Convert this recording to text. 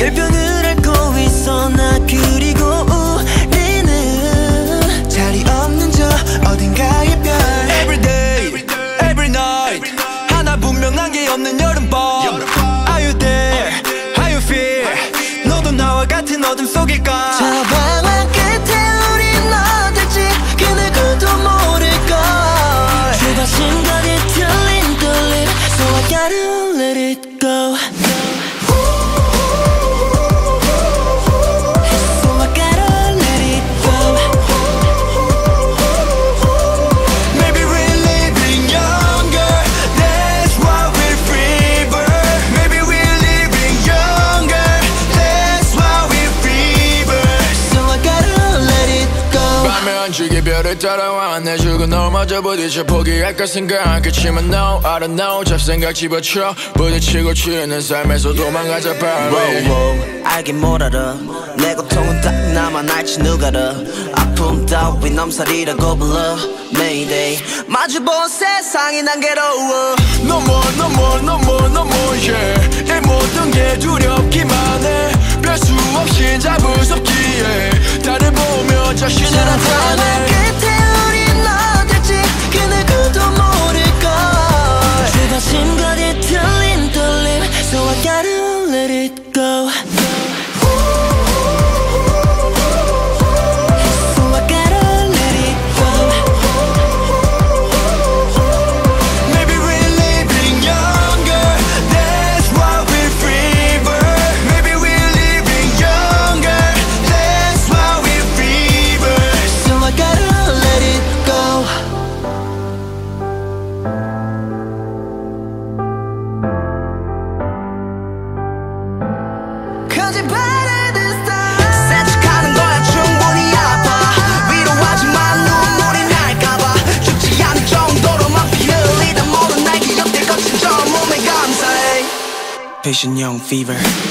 열변 별을 따라와 내 죽은 넘어져 부딪혀 포기할까 생각 그치만 no I don't know. 잡생각 집어쳐 부딪히고 치는 삶에서 도망가자 빨리 wow, 알긴 뭘 알아 내 고통은 딱 나만 알지 누가 알아 아픔 따위 넘살이라고 불러. Mayday. 마주본 세상이 난 괴로워. No more no more no more no more yeah. 이 모든 게 두렵기만 해별수 없이 잘 무섭기에. 나를 보며 자신을 나타내 it go Patient young fever